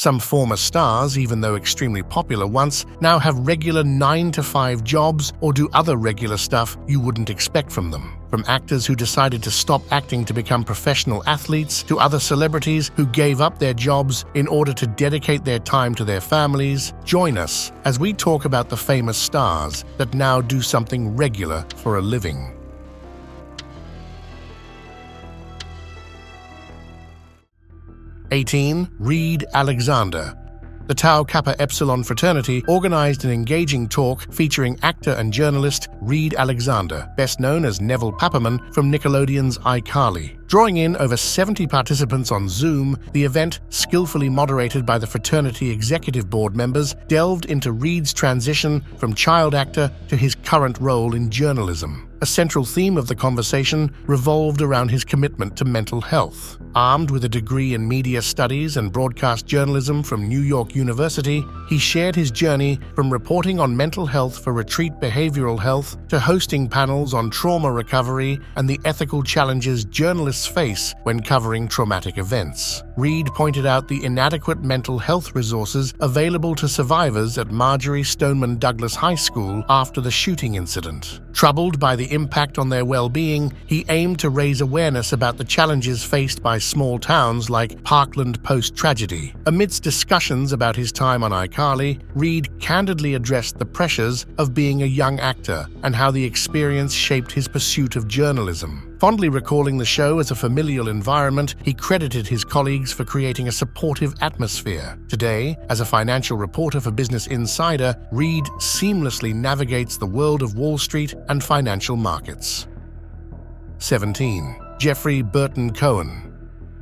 Some former stars, even though extremely popular once, now have regular 9 to 5 jobs or do other regular stuff you wouldn't expect from them. From actors who decided to stop acting to become professional athletes, to other celebrities who gave up their jobs in order to dedicate their time to their families, join us as we talk about the famous stars that now do something regular for a living. Eighteen, Reed Alexander, the Tau Kappa Epsilon fraternity organized an engaging talk featuring actor and journalist Reed Alexander, best known as Neville Papperman from Nickelodeon's iCarly. Drawing in over 70 participants on Zoom, the event, skillfully moderated by the fraternity executive board members, delved into Reed's transition from child actor to his current role in journalism. A central theme of the conversation revolved around his commitment to mental health. Armed with a degree in media studies and broadcast journalism from New York University, he shared his journey from reporting on mental health for Retreat Behavioral Health to hosting panels on trauma recovery and the ethical challenges journalists face when covering traumatic events. Reed pointed out the inadequate mental health resources available to survivors at Marjory Stoneman Douglas High School after the shooting incident. Troubled by the impact on their well being, he aimed to raise awareness about the challenges faced by small towns like Parkland post tragedy. Amidst discussions about his time on iCarly, Reed candidly addressed the pressures of being a young actor and how the experience shaped his pursuit of journalism. Fondly recalling the show as a familial environment, he credited his colleagues for creating a supportive atmosphere. Today, as a financial reporter for Business Insider, Reed seamlessly navigates the world of Wall Street and financial markets. 17. Jeffrey Burton Cohen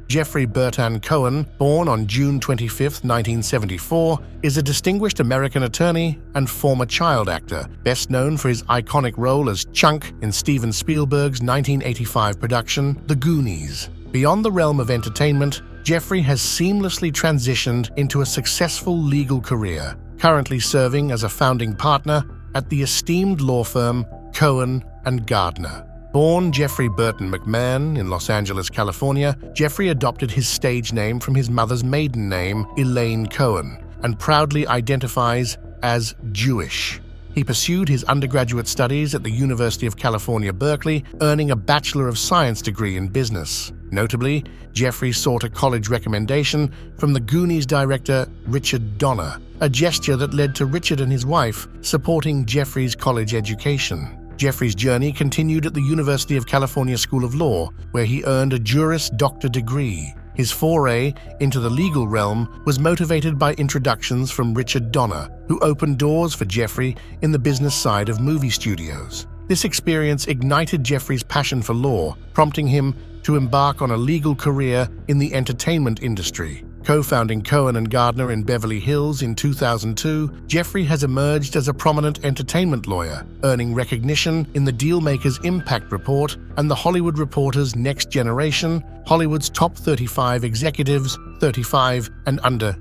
Jeffrey Burton Cohen, born on June 25, 1974, is a distinguished American attorney and former child actor, best known for his iconic role as Chunk in Steven Spielberg's 1985 production, The Goonies. Beyond the realm of entertainment, Jeffrey has seamlessly transitioned into a successful legal career, currently serving as a founding partner at the esteemed law firm Cohen and Gardner. Born Jeffrey Burton McMahon in Los Angeles, California, Jeffrey adopted his stage name from his mother's maiden name, Elaine Cohen, and proudly identifies as Jewish. He pursued his undergraduate studies at the University of California, Berkeley, earning a Bachelor of Science degree in business. Notably, Jeffrey sought a college recommendation from the Goonies director Richard Donner, a gesture that led to Richard and his wife supporting Jeffrey's college education. Jeffrey's journey continued at the University of California School of Law, where he earned a Juris Doctor degree. His foray into the legal realm was motivated by introductions from Richard Donner, who opened doors for Jeffrey in the business side of movie studios. This experience ignited Jeffrey's passion for law, prompting him to embark on a legal career in the entertainment industry. Co-founding Cohen and Gardner in Beverly Hills in 2002, Jeffrey has emerged as a prominent entertainment lawyer, earning recognition in the Dealmakers Impact Report and the Hollywood Reporter's Next Generation, Hollywood's top 35 executives, 35 and under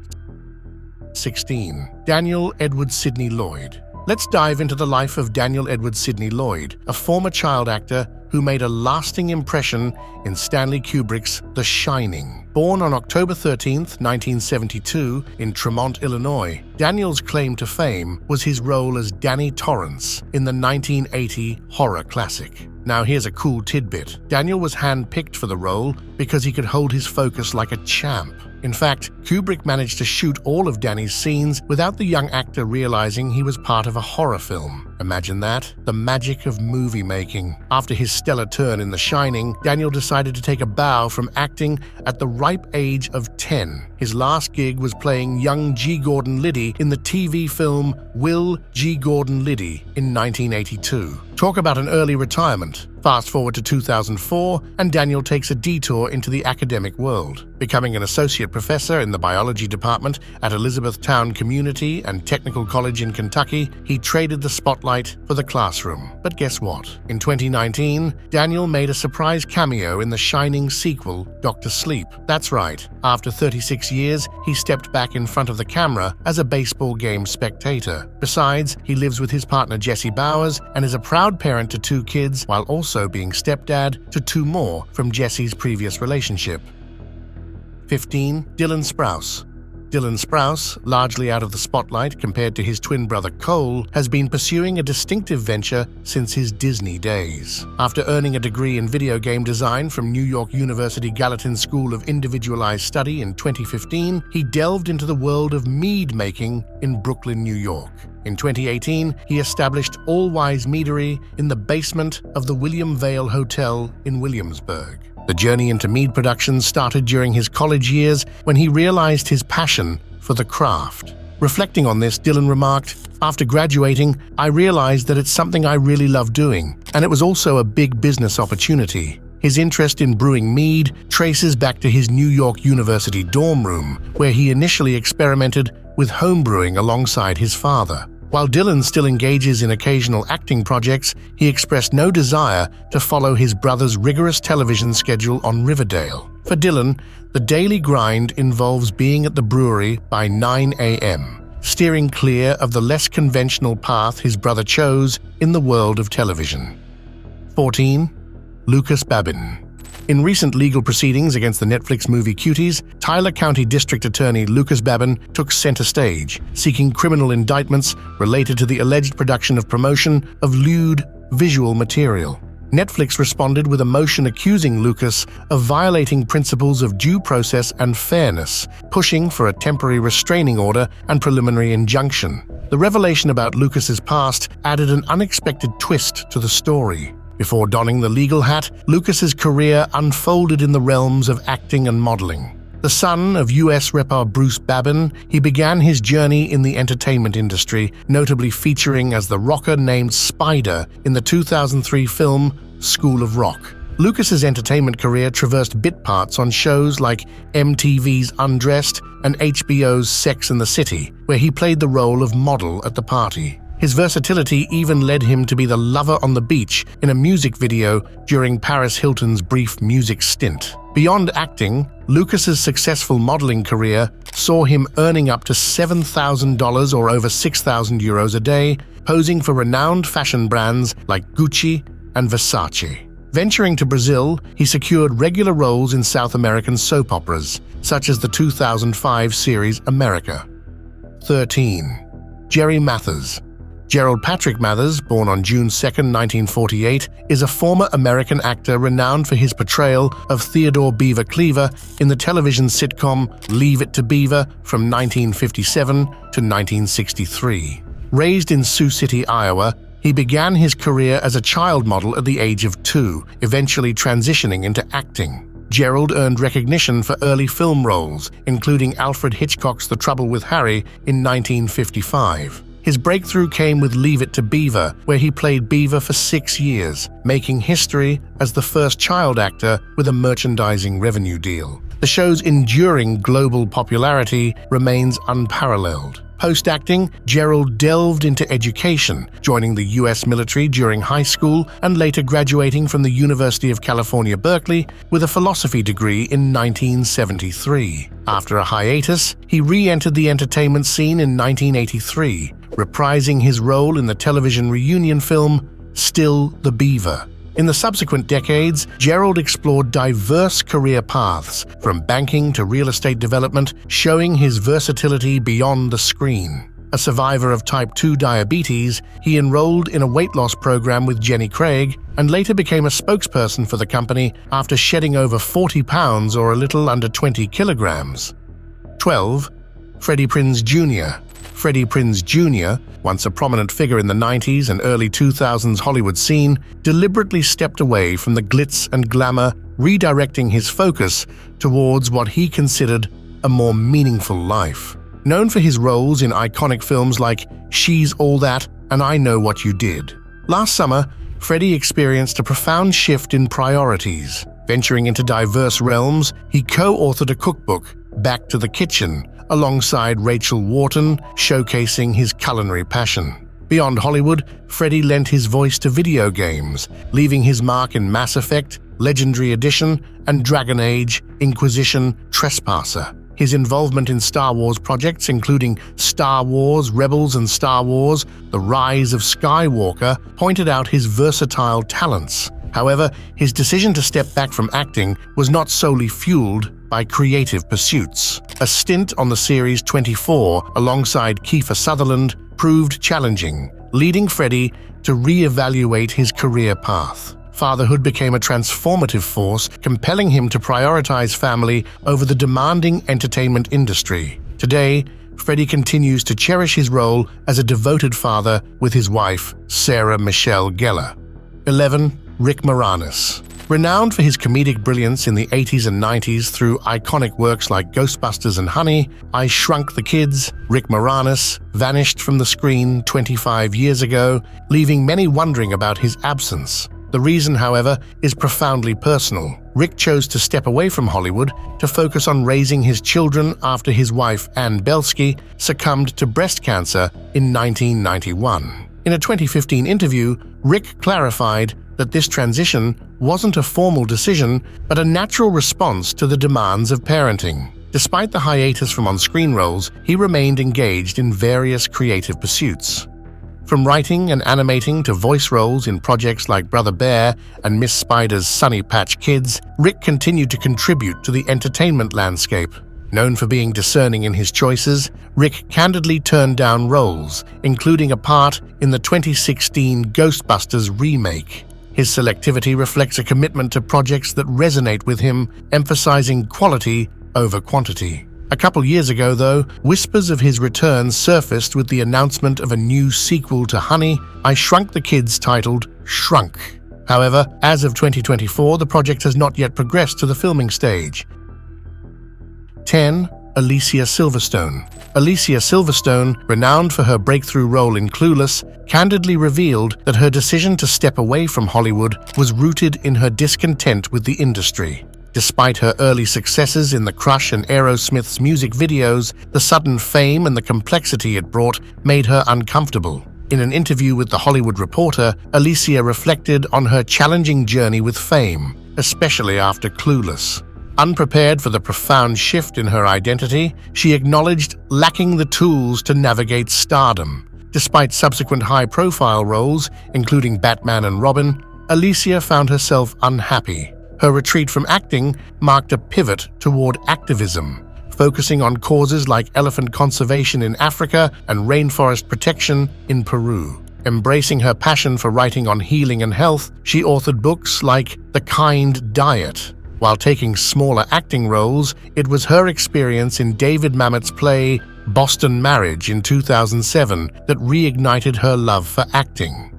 16. Daniel Edward Sidney Lloyd. Let's dive into the life of Daniel Edward Sidney Lloyd, a former child actor who made a lasting impression in Stanley Kubrick's The Shining. Born on October 13, 1972, in Tremont, Illinois, Daniel's claim to fame was his role as Danny Torrance in the 1980 horror classic. Now, here's a cool tidbit Daniel was handpicked for the role because he could hold his focus like a champ. In fact, Kubrick managed to shoot all of Danny's scenes without the young actor realizing he was part of a horror film. Imagine that? The magic of movie making. After his stellar turn in The Shining, Daniel decided to take a bow from acting at the ripe age of 10. His last gig was playing young G. Gordon Liddy in the TV film Will G. Gordon Liddy in 1982. Talk about an early retirement. Fast forward to 2004, and Daniel takes a detour into the academic world. Becoming an associate professor in the biology department at Elizabethtown Community and Technical College in Kentucky, he traded the spotlight for the classroom. But guess what? In 2019, Daniel made a surprise cameo in the Shining sequel, Dr. Sleep. That's right, after 36 years, he stepped back in front of the camera as a baseball game spectator. Besides, he lives with his partner Jesse Bowers and is a proud parent to two kids while also also being stepdad to two more from Jesse's previous relationship. 15. Dylan Sprouse Dylan Sprouse, largely out of the spotlight compared to his twin brother Cole, has been pursuing a distinctive venture since his Disney days. After earning a degree in video game design from New York University Gallatin School of Individualized Study in 2015, he delved into the world of mead making in Brooklyn, New York. In 2018, he established Allwise Meadery in the basement of the William Vale Hotel in Williamsburg. The journey into mead production started during his college years when he realized his passion for the craft. Reflecting on this, Dylan remarked, After graduating, I realized that it's something I really love doing, and it was also a big business opportunity. His interest in brewing mead traces back to his New York University dorm room, where he initially experimented with homebrewing alongside his father. While Dylan still engages in occasional acting projects, he expressed no desire to follow his brother's rigorous television schedule on Riverdale. For Dylan, the daily grind involves being at the brewery by 9 a.m., steering clear of the less conventional path his brother chose in the world of television. 14. Lucas Babin in recent legal proceedings against the Netflix movie Cuties, Tyler County District Attorney Lucas Babin took center stage, seeking criminal indictments related to the alleged production of promotion of lewd visual material. Netflix responded with a motion accusing Lucas of violating principles of due process and fairness, pushing for a temporary restraining order and preliminary injunction. The revelation about Lucas's past added an unexpected twist to the story. Before donning the legal hat, Lucas's career unfolded in the realms of acting and modeling. The son of US rapper Bruce Babin, he began his journey in the entertainment industry, notably featuring as the rocker named Spider in the 2003 film School of Rock. Lucas's entertainment career traversed bit parts on shows like MTV's Undressed and HBO's Sex and the City, where he played the role of model at the party. His versatility even led him to be the lover on the beach in a music video during Paris Hilton's brief music stint. Beyond acting, Lucas's successful modeling career saw him earning up to $7,000 or over 6,000 euros a day, posing for renowned fashion brands like Gucci and Versace. Venturing to Brazil, he secured regular roles in South American soap operas, such as the 2005 series America. 13. Jerry Mathers Gerald Patrick Mathers, born on June 2, 1948, is a former American actor renowned for his portrayal of Theodore Beaver Cleaver in the television sitcom Leave It to Beaver from 1957 to 1963. Raised in Sioux City, Iowa, he began his career as a child model at the age of two, eventually transitioning into acting. Gerald earned recognition for early film roles, including Alfred Hitchcock's The Trouble with Harry in 1955. His breakthrough came with Leave It to Beaver, where he played Beaver for six years, making history as the first child actor with a merchandising revenue deal. The show's enduring global popularity remains unparalleled. Post acting, Gerald delved into education, joining the U.S. military during high school and later graduating from the University of California, Berkeley, with a philosophy degree in 1973. After a hiatus, he re entered the entertainment scene in 1983, reprising his role in the television reunion film Still the Beaver. In the subsequent decades, Gerald explored diverse career paths, from banking to real estate development, showing his versatility beyond the screen. A survivor of type 2 diabetes, he enrolled in a weight loss program with Jenny Craig and later became a spokesperson for the company after shedding over 40 pounds or a little under 20 kilograms. 12. Freddie Prinze Jr. Freddie Prinze Jr., once a prominent figure in the 90s and early 2000s Hollywood scene, deliberately stepped away from the glitz and glamour, redirecting his focus towards what he considered a more meaningful life. Known for his roles in iconic films like She's All That and I Know What You Did. Last summer, Freddie experienced a profound shift in priorities. Venturing into diverse realms, he co-authored a cookbook, Back to the Kitchen, alongside Rachel Wharton, showcasing his culinary passion. Beyond Hollywood, Freddie lent his voice to video games, leaving his mark in Mass Effect, Legendary Edition, and Dragon Age, Inquisition, Trespasser. His involvement in Star Wars projects, including Star Wars, Rebels, and Star Wars The Rise of Skywalker, pointed out his versatile talents. However, his decision to step back from acting was not solely fueled by creative pursuits. A stint on the series 24 alongside Kiefer Sutherland proved challenging, leading Freddie to re-evaluate his career path. Fatherhood became a transformative force, compelling him to prioritize family over the demanding entertainment industry. Today, Freddie continues to cherish his role as a devoted father with his wife, Sarah Michelle Gellar. 11. Rick Moranis Renowned for his comedic brilliance in the 80s and 90s through iconic works like Ghostbusters and Honey, I Shrunk the Kids, Rick Moranis vanished from the screen 25 years ago, leaving many wondering about his absence. The reason, however, is profoundly personal. Rick chose to step away from Hollywood to focus on raising his children after his wife, Ann Belsky, succumbed to breast cancer in 1991. In a 2015 interview, Rick clarified that this transition wasn't a formal decision, but a natural response to the demands of parenting. Despite the hiatus from on-screen roles, he remained engaged in various creative pursuits. From writing and animating to voice roles in projects like Brother Bear and Miss Spider's Sunny Patch Kids, Rick continued to contribute to the entertainment landscape. Known for being discerning in his choices, Rick candidly turned down roles, including a part in the 2016 Ghostbusters remake. His selectivity reflects a commitment to projects that resonate with him, emphasizing quality over quantity. A couple years ago, though, whispers of his return surfaced with the announcement of a new sequel to Honey, I Shrunk the Kids titled Shrunk. However, as of 2024, the project has not yet progressed to the filming stage. 10. Alicia Silverstone. Alicia Silverstone, renowned for her breakthrough role in Clueless, candidly revealed that her decision to step away from Hollywood was rooted in her discontent with the industry. Despite her early successes in The Crush and Aerosmith's music videos, the sudden fame and the complexity it brought made her uncomfortable. In an interview with The Hollywood Reporter, Alicia reflected on her challenging journey with fame, especially after Clueless. Unprepared for the profound shift in her identity, she acknowledged lacking the tools to navigate stardom. Despite subsequent high-profile roles, including Batman and Robin, Alicia found herself unhappy. Her retreat from acting marked a pivot toward activism, focusing on causes like elephant conservation in Africa and rainforest protection in Peru. Embracing her passion for writing on healing and health, she authored books like The Kind Diet while taking smaller acting roles, it was her experience in David Mamet's play Boston Marriage in 2007 that reignited her love for acting.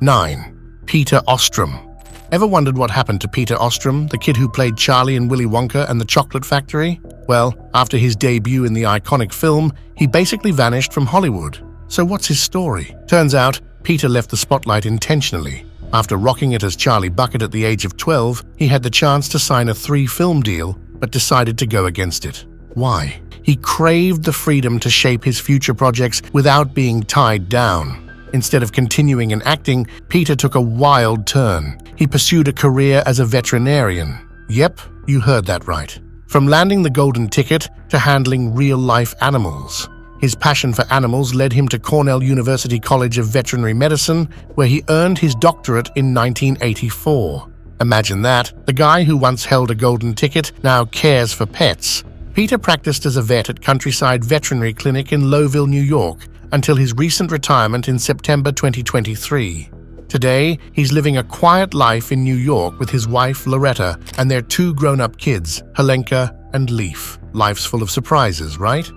9. Peter Ostrum Ever wondered what happened to Peter Ostrum, the kid who played Charlie in Willy Wonka and the Chocolate Factory? Well, after his debut in the iconic film, he basically vanished from Hollywood. So what's his story? Turns out, Peter left the spotlight intentionally. After rocking it as Charlie Bucket at the age of 12, he had the chance to sign a three-film deal, but decided to go against it. Why? He craved the freedom to shape his future projects without being tied down. Instead of continuing in acting, Peter took a wild turn. He pursued a career as a veterinarian. Yep, you heard that right. From landing the golden ticket to handling real-life animals. His passion for animals led him to Cornell University College of Veterinary Medicine, where he earned his doctorate in 1984. Imagine that, the guy who once held a golden ticket now cares for pets. Peter practiced as a vet at Countryside Veterinary Clinic in Lowville, New York, until his recent retirement in September 2023. Today, he's living a quiet life in New York with his wife, Loretta, and their two grown-up kids, Helenka and Leaf. Life's full of surprises, right?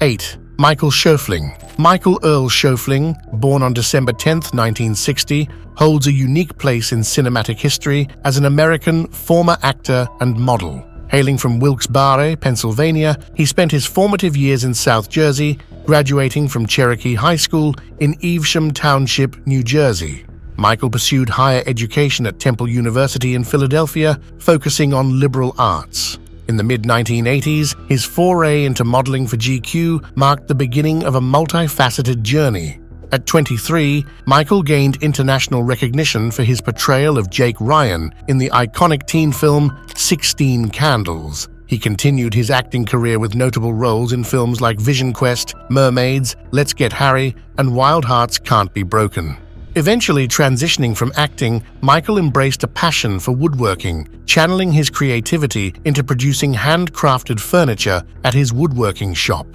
8. Michael Schoeffling Michael Earl Schoeffling, born on December 10, 1960, holds a unique place in cinematic history as an American former actor and model. Hailing from Wilkes-Barre, Pennsylvania, he spent his formative years in South Jersey, graduating from Cherokee High School in Evesham Township, New Jersey. Michael pursued higher education at Temple University in Philadelphia, focusing on liberal arts. In the mid-1980s, his foray into modeling for GQ marked the beginning of a multifaceted journey. At 23, Michael gained international recognition for his portrayal of Jake Ryan in the iconic teen film 16 Candles. He continued his acting career with notable roles in films like Vision Quest, Mermaids, Let's Get Harry, and Wild Hearts Can't Be Broken. Eventually transitioning from acting, Michael embraced a passion for woodworking, channeling his creativity into producing handcrafted furniture at his woodworking shop.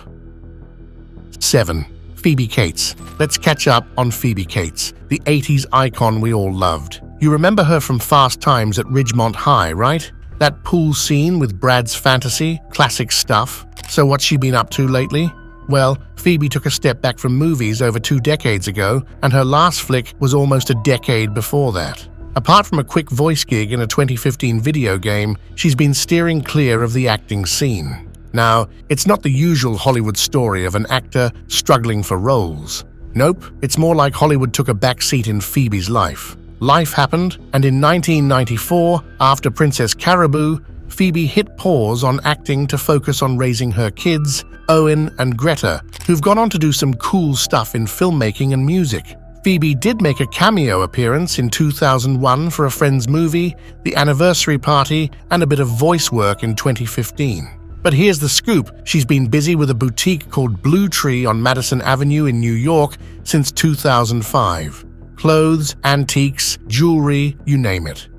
7. Phoebe Cates. Let's catch up on Phoebe Cates, the 80s icon we all loved. You remember her from Fast Times at Ridgemont High, right? That pool scene with Brad's fantasy, classic stuff. So what's she been up to lately? Well, Phoebe took a step back from movies over two decades ago, and her last flick was almost a decade before that. Apart from a quick voice gig in a 2015 video game, she's been steering clear of the acting scene. Now, it's not the usual Hollywood story of an actor struggling for roles. Nope, it's more like Hollywood took a backseat in Phoebe's life. Life happened, and in 1994, after Princess Caraboo, Phoebe hit pause on acting to focus on raising her kids, Owen and Greta, who've gone on to do some cool stuff in filmmaking and music. Phoebe did make a cameo appearance in 2001 for a friend's movie, The Anniversary Party, and a bit of voice work in 2015. But here's the scoop she's been busy with a boutique called Blue Tree on Madison Avenue in New York since 2005 clothes, antiques, jewelry, you name it.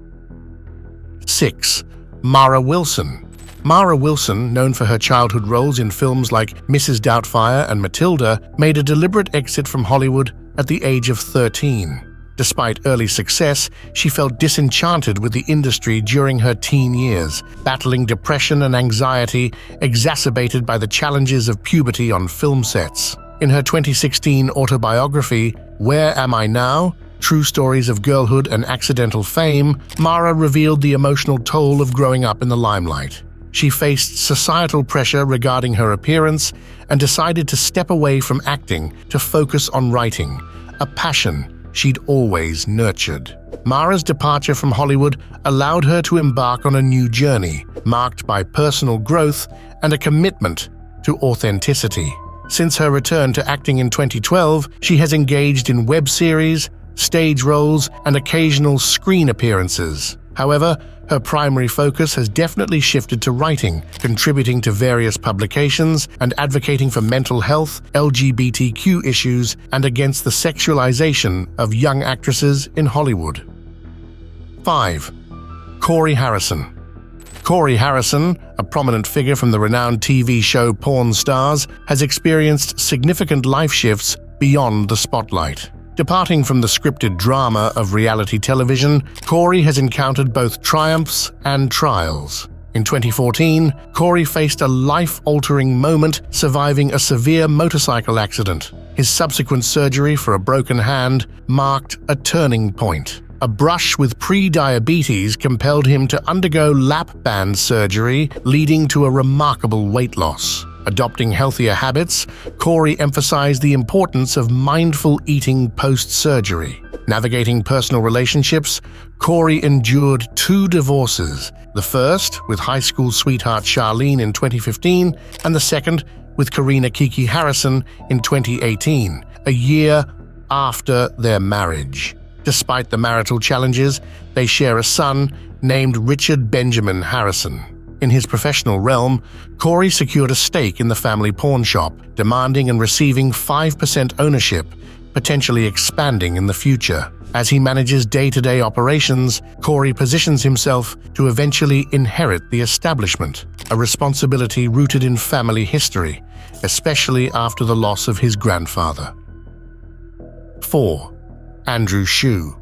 6. Mara Wilson. Mara Wilson, known for her childhood roles in films like Mrs. Doubtfire and Matilda, made a deliberate exit from Hollywood at the age of 13. Despite early success, she felt disenchanted with the industry during her teen years, battling depression and anxiety exacerbated by the challenges of puberty on film sets. In her 2016 autobiography, Where Am I Now? True Stories of Girlhood and Accidental Fame, Mara revealed the emotional toll of growing up in the limelight. She faced societal pressure regarding her appearance and decided to step away from acting to focus on writing, a passion she'd always nurtured. Mara's departure from Hollywood allowed her to embark on a new journey, marked by personal growth and a commitment to authenticity. Since her return to acting in 2012, she has engaged in web series, stage roles, and occasional screen appearances. However, her primary focus has definitely shifted to writing, contributing to various publications and advocating for mental health, LGBTQ issues, and against the sexualization of young actresses in Hollywood. 5. Corey Harrison Corey Harrison, a prominent figure from the renowned TV show Pawn Stars, has experienced significant life shifts beyond the spotlight. Departing from the scripted drama of reality television, Corey has encountered both triumphs and trials. In 2014, Corey faced a life-altering moment surviving a severe motorcycle accident. His subsequent surgery for a broken hand marked a turning point. A brush with pre-diabetes compelled him to undergo lap band surgery, leading to a remarkable weight loss. Adopting healthier habits, Corey emphasized the importance of mindful eating post-surgery. Navigating personal relationships, Corey endured two divorces, the first with high school sweetheart Charlene in 2015 and the second with Karina Kiki Harrison in 2018, a year after their marriage. Despite the marital challenges, they share a son named Richard Benjamin Harrison. In his professional realm, Corey secured a stake in the family pawn shop, demanding and receiving 5% ownership, potentially expanding in the future. As he manages day-to-day operations, Corey positions himself to eventually inherit the establishment, a responsibility rooted in family history, especially after the loss of his grandfather. 4. Andrew Shue.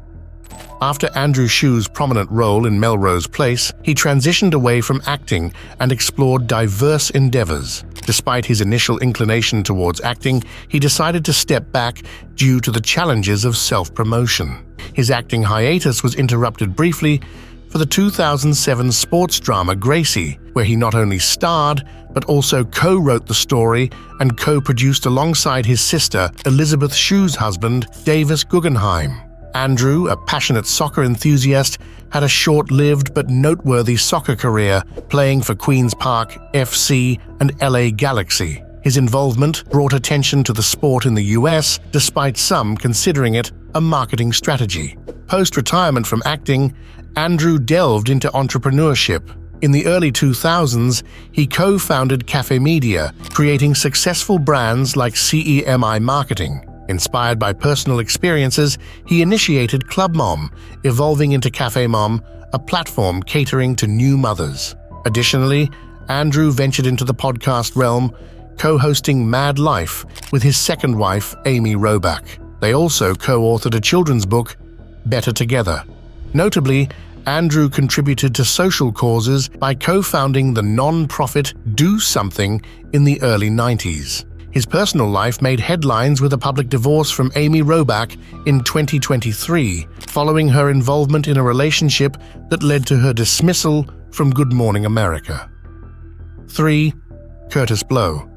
After Andrew Shue's prominent role in Melrose Place, he transitioned away from acting and explored diverse endeavors. Despite his initial inclination towards acting, he decided to step back due to the challenges of self-promotion. His acting hiatus was interrupted briefly for the 2007 sports drama Gracie, where he not only starred, but also co-wrote the story and co-produced alongside his sister, Elizabeth Shue's husband, Davis Guggenheim. Andrew, a passionate soccer enthusiast, had a short-lived but noteworthy soccer career playing for Queen's Park FC and LA Galaxy. His involvement brought attention to the sport in the US, despite some considering it a marketing strategy. Post-retirement from acting, Andrew delved into entrepreneurship. In the early 2000s, he co-founded Cafe Media, creating successful brands like CEMI Marketing. Inspired by personal experiences, he initiated Club Mom, evolving into Cafe Mom, a platform catering to new mothers. Additionally, Andrew ventured into the podcast realm, co-hosting Mad Life with his second wife, Amy Robach. They also co-authored a children's book, Better Together. Notably, Andrew contributed to social causes by co-founding the non-profit Do Something in the early 90s. His personal life made headlines with a public divorce from Amy Robach in 2023, following her involvement in a relationship that led to her dismissal from Good Morning America. 3. Kurtis Blow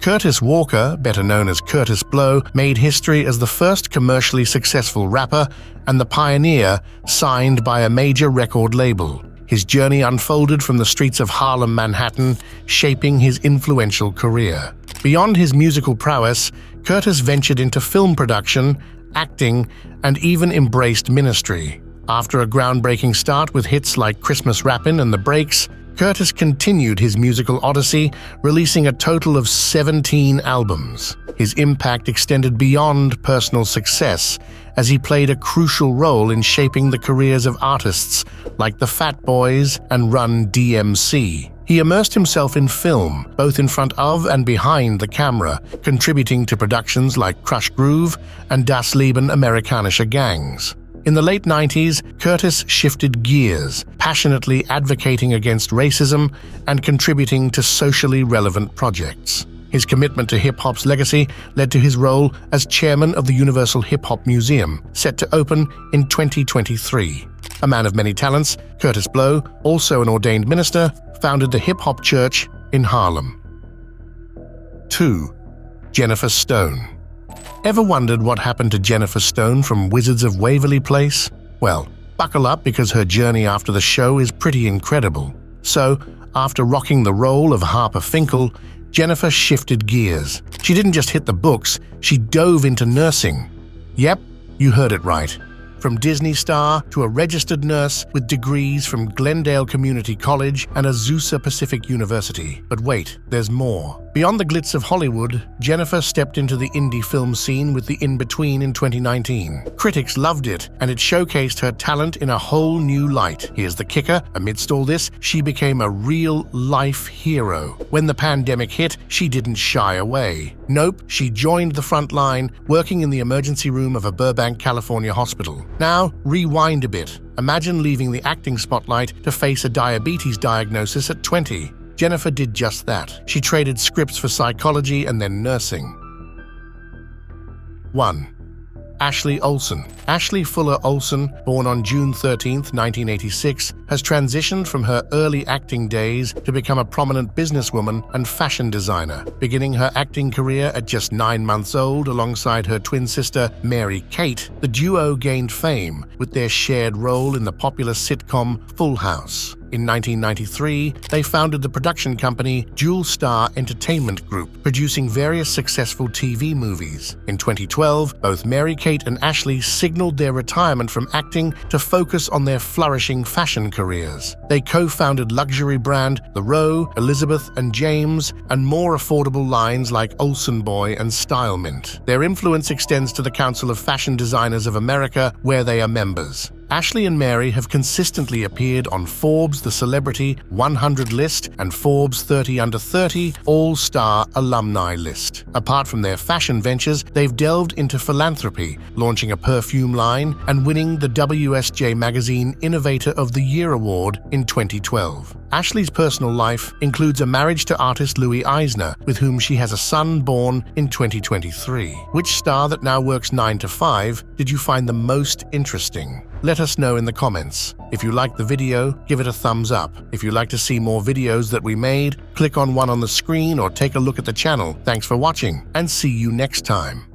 Kurtis Walker, better known as Kurtis Blow, made history as the first commercially successful rapper and the pioneer signed by a major record label. His journey unfolded from the streets of Harlem, Manhattan, shaping his influential career. Beyond his musical prowess, Kurtis ventured into film production, acting, and even embraced ministry. After a groundbreaking start with hits like Christmas Rappin' and The Breaks, Kurtis continued his musical odyssey, releasing a total of 17 albums. His impact extended beyond personal success, as he played a crucial role in shaping the careers of artists like the Fat Boys and Run DMC. He immersed himself in film, both in front of and behind the camera, contributing to productions like Krush Groove and Das Leben Amerikanischer Gangs. In the late 90s, Kurtis shifted gears, passionately advocating against racism and contributing to socially relevant projects. His commitment to hip hop's legacy led to his role as chairman of the Universal Hip Hop Museum, set to open in 2023. A man of many talents, Kurtis Blow, also an ordained minister, founded the Hip Hop Church in Harlem. 2. Jennifer Stone Ever wondered what happened to Jennifer Stone from Wizards of Waverly Place? Well, buckle up because her journey after the show is pretty incredible. So, after rocking the role of Harper Finkle, Jennifer shifted gears. She didn't just hit the books, she dove into nursing. Yep, you heard it right from Disney star to a registered nurse with degrees from Glendale Community College and Azusa Pacific University. But wait, there's more. Beyond the glitz of Hollywood, Jennifer stepped into the indie film scene with The In-Between in 2019. Critics loved it, and it showcased her talent in a whole new light. Here's the kicker, amidst all this, she became a real-life hero. When the pandemic hit, she didn't shy away. Nope, she joined the front line, working in the emergency room of a Burbank, California hospital. Now, rewind a bit. Imagine leaving the acting spotlight to face a diabetes diagnosis at 20. Jennifer did just that. She traded scripts for psychology and then nursing. 1. Ashley Olsen. Ashley Fuller Olsen, born on June 13, 1986, has transitioned from her early acting days to become a prominent businesswoman and fashion designer, beginning her acting career at just nine months old alongside her twin sister Mary Kate. The duo gained fame with their shared role in the popular sitcom Full House. In 1993, they founded the production company Dualstar Entertainment Group, producing various successful TV movies. In 2012, both Mary Kate and Ashley signaled their retirement from acting to focus on their flourishing fashion careers. They co-founded luxury brand The Row, Elizabeth and James, and more affordable lines like Olsenboye and StyleMint. Their influence extends to the Council of Fashion Designers of America, where they are members. Ashley and Mary have consistently appeared on Forbes The Celebrity 100 list and Forbes 30 Under 30 All-Star Alumni list. Apart from their fashion ventures, they've delved into philanthropy, launching a perfume line and winning the WSJ Magazine Innovator of the Year award in 2012. Ashley's personal life includes a marriage to artist Louis Eisner, with whom she has a son born in 2023. Which star that now works 9 to 5 did you find the most interesting? Let us know in the comments. If you liked the video, give it a thumbs up. If you'd like to see more videos that we made, click on one on the screen or take a look at the channel. Thanks for watching, and see you next time.